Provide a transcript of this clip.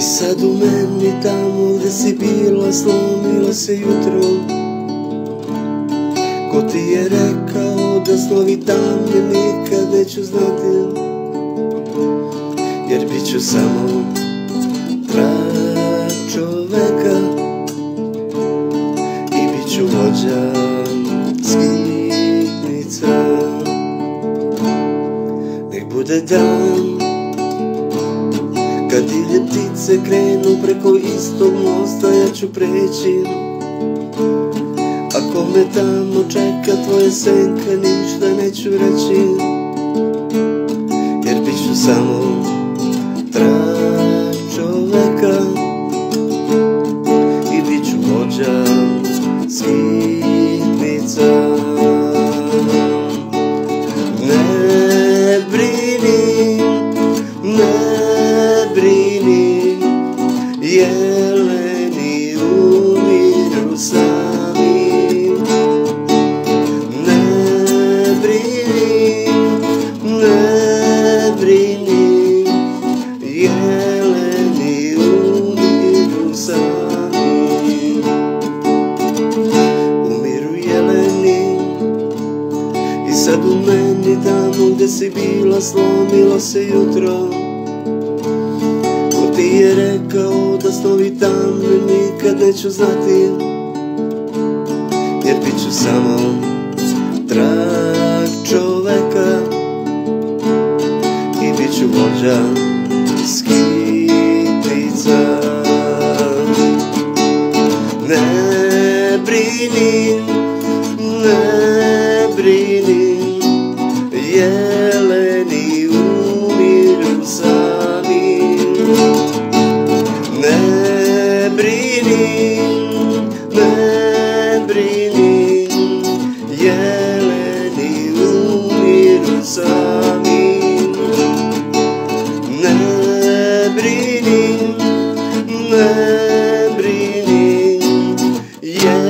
sad u meni tamo gdje si bila slomilo se jutro. Ko ti je rekao da snovi tamne nikad neću znati? Jer bit ću samo čoveka. I bit ću vođa skitnica. Nek bude dan kad divlje ptice krenu preko istog mosta ja ću preći. Ako me tamo čeka tvoje senka ništa neću reći. Jer bit ću samo umiru sami. Ne brini, ne jeleni umiru sami. Umiru jeleni i sad u meni tamo gdje si bila slomilo se jutro Ko ti je rekao da snovi tamne nikad neću znati cierpieću samo trak čoveka i bit ću vođa skitica. Ne brini, ne brini, jeleni umiru sami. Ne brini, ne brini, yeah.